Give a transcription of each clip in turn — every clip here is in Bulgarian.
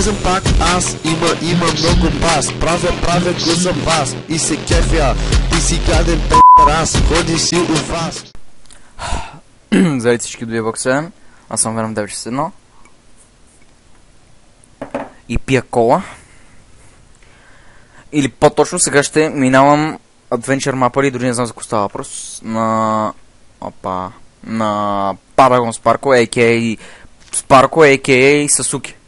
Влизам пак аз, има, има много бас Правя, правя го за вас И се кефя, ти си гаден п***раз Ходи си у вас Здравейте всички до Box 7. Аз съм Venom 961. И пия кола. Или по-точно сега ще минавам Adventure Map или дори не знам за какво става въпрос. На... Опа. На Paragon Sparko, a.k.a. Sparko, a.k.a. Sasuke.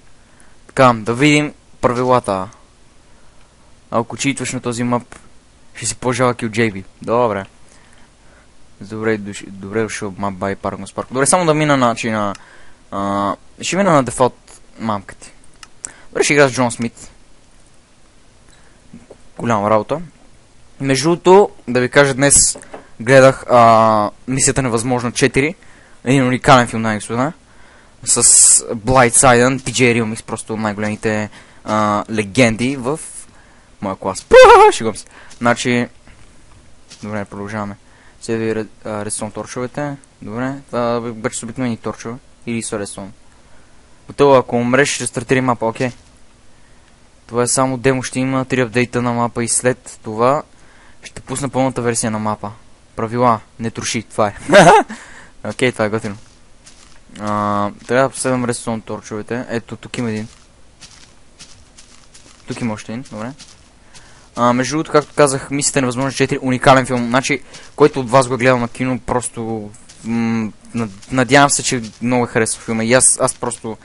Така, да видим правилата. Ако читваш на този мап, ще си по-жалък и от JB. Добре. Добре, добре дошъл мап бай Paragon Sparko. Добре, само да мина на... на а, ще мина на дефолт мамка ти. Добре, ще игра с Джон Смит. Голяма работа. Между другото, да ви кажа, днес гледах а, Мисията невъзможна 4. Един уникален филм на господа. С Blightside, TJ Realmix, просто най-големите легенди в моя клас. Шегувам се. Значи, добре, продължаваме. Сега ви редстон торчовете. Добре, това вече са обикновени торчове. Или са редстон. Готово, ако умреш, ще стартири мапа, окей. Това е само демо, ще има 3 апдейта на мапа и след това ще пусна пълната версия на мапа. Правила, не троши, това е. Окей, това е готино. Трябва да последвам редстон торчовете. Ето, тук има един. Тук има още един, добре. А, между другото, както казах, мисията е невъзможно 4 уникален филм. Значи, който от вас го е гледал на кино, просто надявам се, че много е харесва филма. И аз, аз просто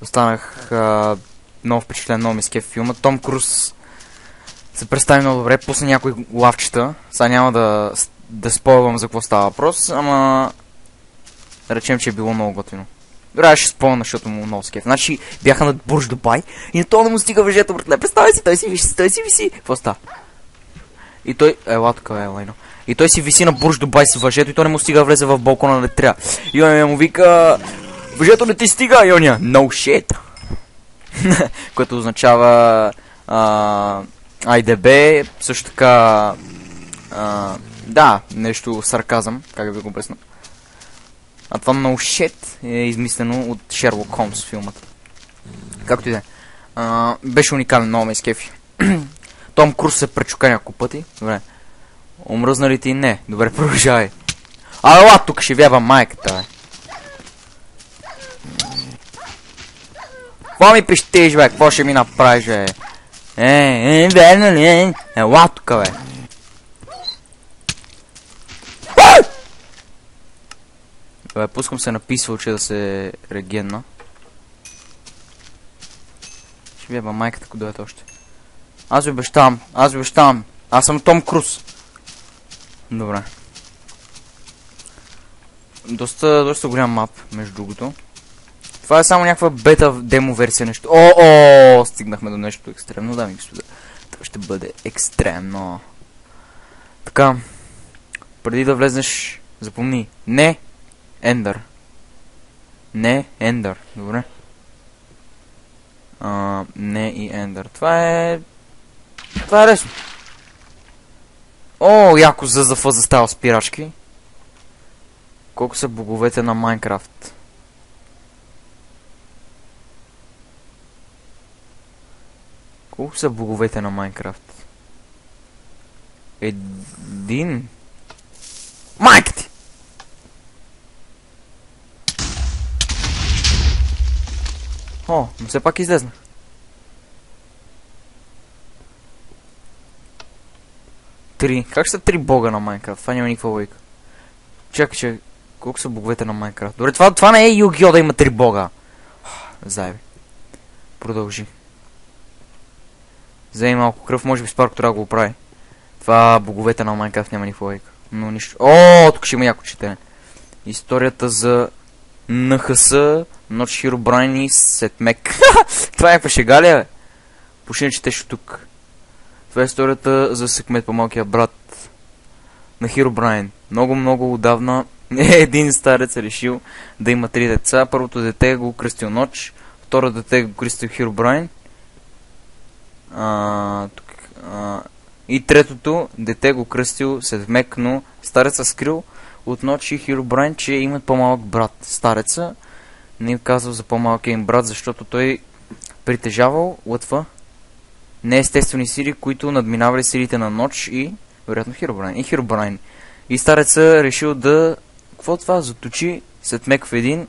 останах а, много впечатлен, много ми скеф филма. Том Круз се представи много добре, пусна някои лавчета. Сега няма да, да спойвам за какво става въпрос, ама да речем, че е било много готино. Добре, аз ще спомня, защото му много скеф. Значи бяха на Бурж Дубай и на това не му стига въжето, братле. Представи си, той си виси, той си виси. Какво става? И той... Ела тук, е лайно. И той си виси на Бурж Дубай с въжето и той не му стига влезе в балкона на трябва. И он му вика... Въжето не ти стига, и оня. No shit. Което означава... А, IDB, също така... Да, нещо сарказъм, как да ви го обясна. А това No Shit е измислено от Sherlock Холмс филмата. Както и да е. Беше уникален, много ме скефи. Том Круз се пречука няколко пъти. Добре. Омръзна ли ти? Не. Добре, продължавай. Ала, тук ще вява майката, бе. Какво ми пищиш, бе? Какво ще ми направиш, бе? Е, е, верно ли е? Ела тук, бе. Бе, пускам се написвал, че да се регенна. Ще вяба майката, ако дойдете още. Аз ви обещавам, аз ви обещавам. Аз съм Том Круз. Добре. Доста, доста голям мап, между другото. Това е само някаква бета демо версия нещо. О, о, стигнахме до нещо екстремно, дами господа. Това ще бъде екстремно. Така. Преди да влезнеш, запомни. Не Ендър. Не Ендър. Добре. А, не и Ендър. Това е... Това е лесно. О, яко за зафа застава спирачки. Колко са боговете на Майнкрафт? Колко са боговете на Майнкрафт? Един. Майка ти! О, но все пак излезна. Три. Как са три бога на Майнкрафт? Това няма никаква логика. Чакай, че... Колко са боговете на Майнкрафт? Добре, това, това не е Югио да има три бога. Зайби. Продължи. Вземи малко кръв, може би Спарко трябва да го оправи. Това боговете на Майнкрафт няма никаква логика. Но нищо. О, тук ще има яко четене. Историята за НХС, Notch Hero Brian и Setmek. Това е някаква шега ли е? Почни четеш тук. Това е историята за Секмет, по-малкия брат на Хиро Брайан. Много, много отдавна един старец е решил да има три деца. Първото дете го кръстил Ноч, второ дете го кръстил Хиро Брайан. А, тук, а, и третото дете го кръстил Седмек, но стареца скрил от Ноч и Хиро Брайан, че имат по-малък брат. Стареца не им казал за по-малкия им брат, защото той притежавал лътва неестествени сили, които надминавали силите на Ноч и вероятно Хиробрайн. И Хиробрайн. И стареца решил да... Какво това? Заточи Сетмек в един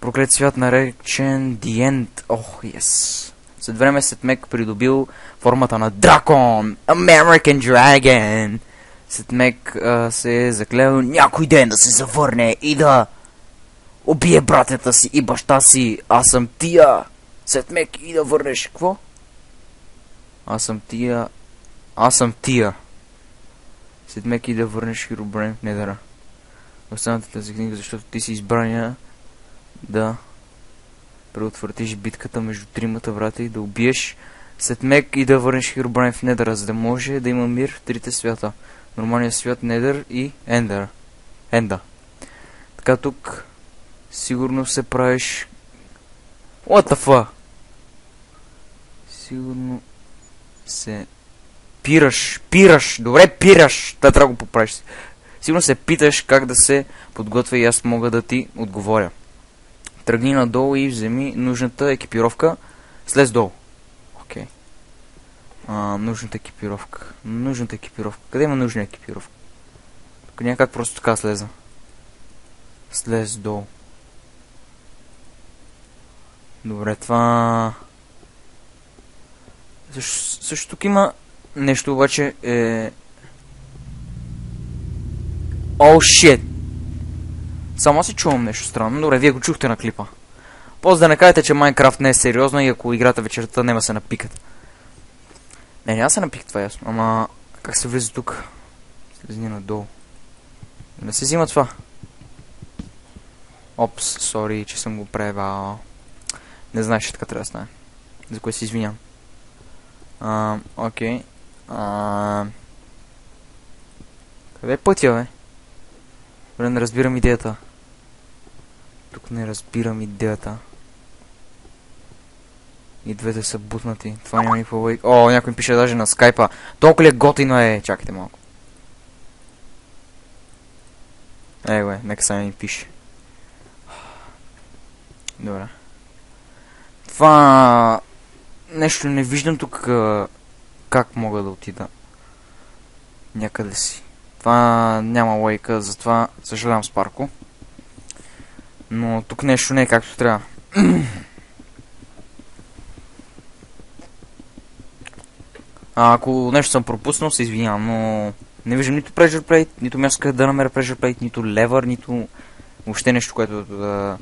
проклет свят наречен The End. Ох, oh, yes. След време Сетмек придобил формата на дракон. American Dragon. Сетмек а, се е заклел някой ден да се завърне и да убие братята си и баща си. Аз съм тия. Сетмек и да върнеш. Какво? Аз съм тия. Аз съм тия. Сетмек и да върнеш Хиробрен в недъра. Останата тази книга, защото ти си избрания да преотвъртиш битката между тримата врата и да убиеш Сетмек и да върнеш Хиробрайн в Недъра, за да може да има мир в трите свята. Нормалният свят Недър и Ендър. Енда. Така тук сигурно се правиш... What the fuck? Сигурно се пираш, пираш, добре пираш, да трябва да го поправиш. Сигурно се питаш как да се подготвя и аз мога да ти отговоря. Тръгни надолу и вземи нужната екипировка. Слез долу. А, нужната екипировка. Нужната екипировка. Къде има нужна екипировка? Тук няма как просто така слеза. Слез долу. Добре, това... Също, също тук има нещо обаче е... О, oh, shit! Само си чувам нещо странно. Добре, вие го чухте на клипа. После да не кажете, че Майнкрафт не е сериозно и ако играта вечерта, няма се напикат. Не, няма се напикат, това ясно. Ама, как се влиза тук? Слезни надолу. Не се взима това. Опс, сори, че съм го превал. Не знаеш, че така трябва да стане. За кое се извинявам. А, окей. А... Къде е пътя, бе? Добре, не разбирам идеята. Тук не разбирам идеята. И двете са бутнати. Това няма никакво лойк. О, някой ми пише даже на скайпа. Толкова ли е готино е? Чакайте малко. Е, бе, нека сега ми пише. Добре. Това... Нещо не виждам тук как мога да отида. Някъде си. Това няма лойка, затова съжалявам с парко. Но тук нещо не е както трябва. А, ако нещо съм пропуснал, се извинявам, но не виждам нито pressure plate, нито място да намеря pressure plate, нито левър, нито въобще нещо, което да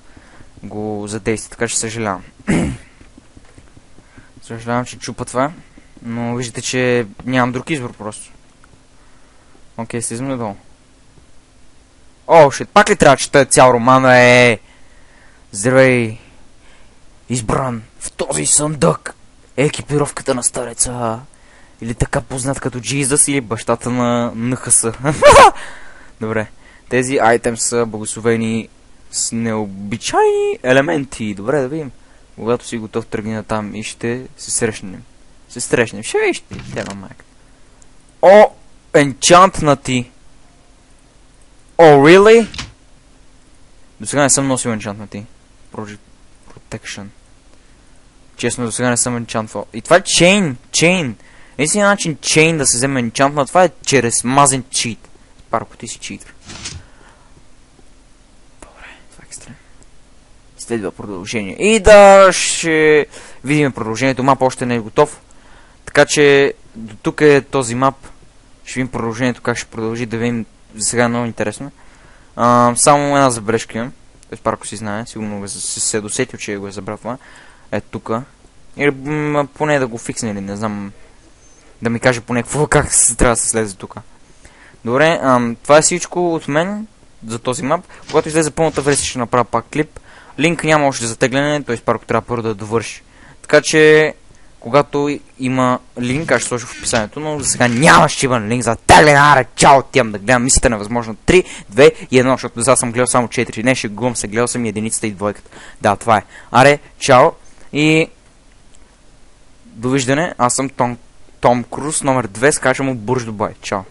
го задейства, така че съжалявам. съжалявам, че чупа това, но виждате, че нямам друг избор просто. Окей, okay, слизам надолу. О, ще пак ли трябва, че той е цял роман, е? Здравей! Избран в този съндък екипировката на стареца. Или така познат като Джизъс или бащата на НХС. Добре. Тези айтем са благословени с необичайни елементи. Добре, да видим. Когато си готов, тръгни на там и ще се срещнем. Се срещнем. Ще вижте. Тема майка. О, енчантнати. О, really? До сега не съм носил енчантнати. Project Protection. Честно, до сега не съм енчантвал. И това е чейн. Чейн. Единственият начин чейн да се вземе енчантна, това е чрез мазен чит. Парко, ти си читър. Добре, това е екстрем. Следва продължение. И да, ще видим продължението. Мап още не е готов. Така че, до тук е този мап. Ще видим продължението, как ще продължи, да видим. За сега е много интересно. А, само една забележка имам. Тоест Парко си знае, сигурно го се, се е досетил, че го е забрал това. Е тук. Или поне да го фиксне или не знам. Да ми каже поне какво, как трябва да се слезе тук. Добре, ам, това е всичко от мен за този мап. Когато излезе пълната версия ще направя пак клип. Линк няма още за тегляне, т.е. Парко трябва първо да довърши. Така че когато има линк, аз ще сложа в описанието, но за сега няма шиван линк за тегляне. Аре, чао, тям да гледам мисията невъзможно 3, 2 и 1, защото за съм гледал само 4. Не, ще губам се, гледал съм и единицата и двойката. Да, това е. Аре, чао и довиждане. Аз съм Том, Том Круз, номер 2, скачам от Бурж Дубай. Чао.